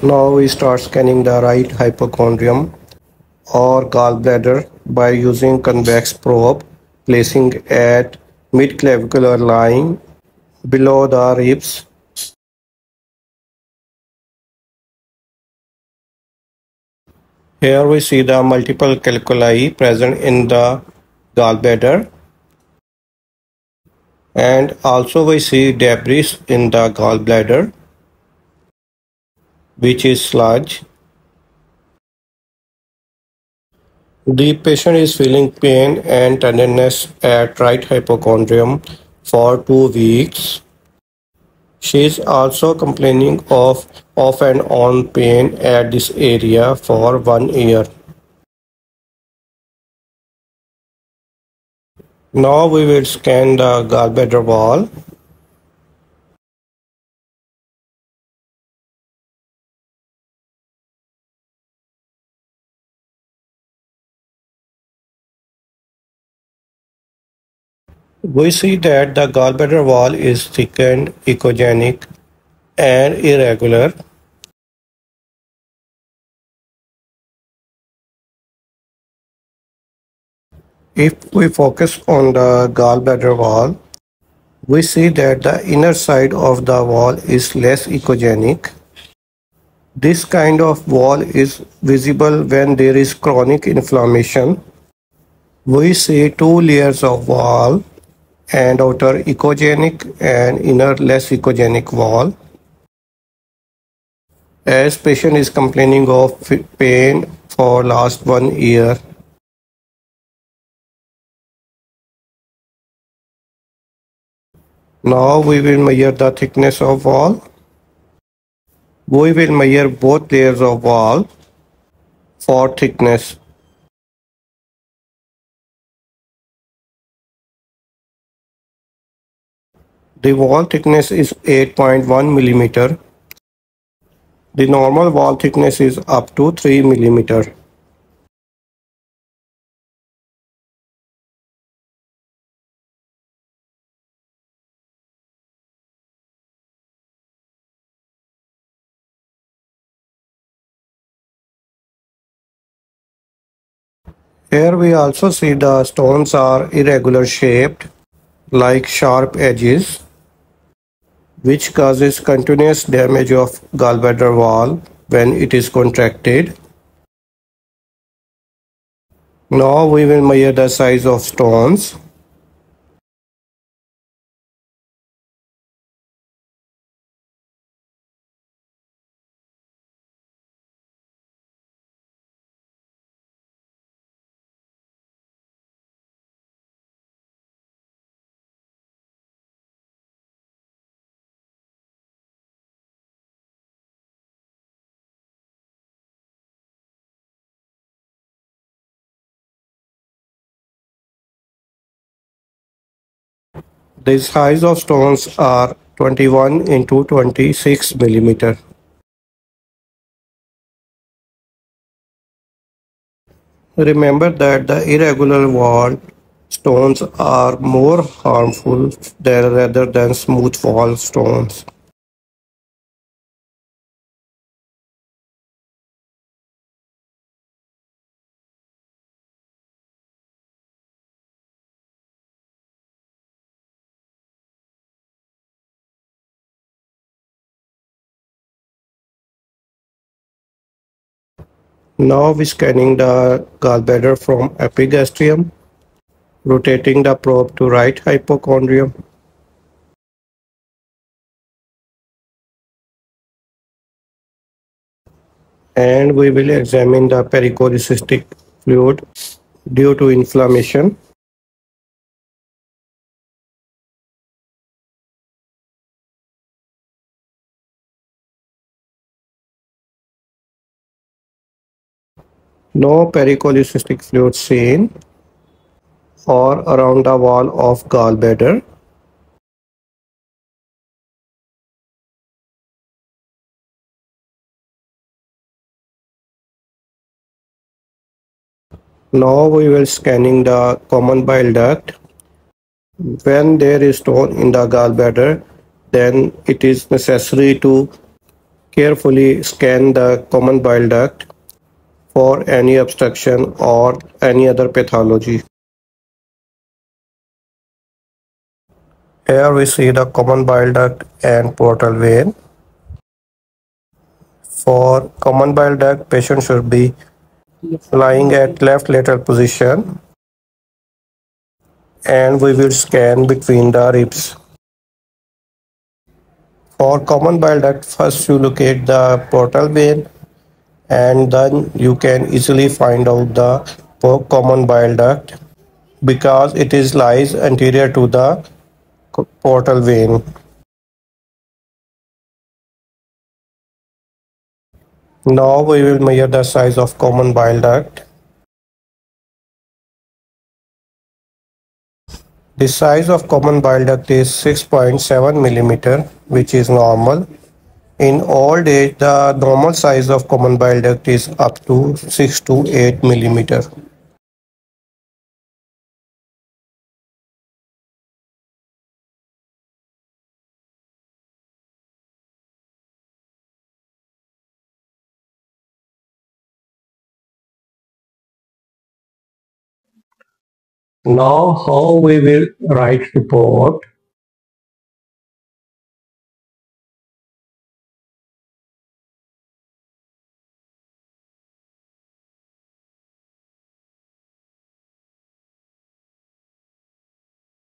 Now we start scanning the right hypochondrium or gallbladder by using convex probe placing at midclavicular line below the ribs. Here we see the multiple calculi present in the gallbladder and also we see debris in the gallbladder which is large. The patient is feeling pain and tenderness at right hypochondrium for two weeks. She is also complaining of off and on pain at this area for one year. Now we will scan the gallbladder wall. We see that the gallbladder wall is thickened, echogenic, and irregular. If we focus on the gallbladder wall, we see that the inner side of the wall is less echogenic. This kind of wall is visible when there is chronic inflammation. We see two layers of wall and outer echogenic and inner less echogenic wall. As patient is complaining of pain for last one year. Now we will measure the thickness of wall. We will measure both layers of wall for thickness. The wall thickness is 8.1 millimeter. The normal wall thickness is up to 3 millimeter. Here we also see the stones are irregular shaped like sharp edges which causes continuous damage of gallbladder wall when it is contracted. Now we will measure the size of stones. The size of stones are 21 into 26 millimeter. Remember that the irregular wall stones are more harmful than rather than smooth wall stones. Now we scanning the gallbladder from epigastrium, rotating the probe to right hypochondrium. And we will examine the pericholecystic fluid due to inflammation. No pericholecystic fluid seen or around the wall of gallbladder. Now we will scanning the common bile duct. When there is stone in the gallbladder, then it is necessary to carefully scan the common bile duct for any obstruction or any other pathology. Here we see the common bile duct and portal vein. For common bile duct, patient should be lying at left lateral position and we will scan between the ribs. For common bile duct, first you locate the portal vein and then you can easily find out the common bile duct because it is lies anterior to the portal vein. Now we will measure the size of common bile duct. The size of common bile duct is 6.7 millimeter, which is normal. In old age, the normal size of common bile duct is up to 6 to 8 millimeter. Now how we will write report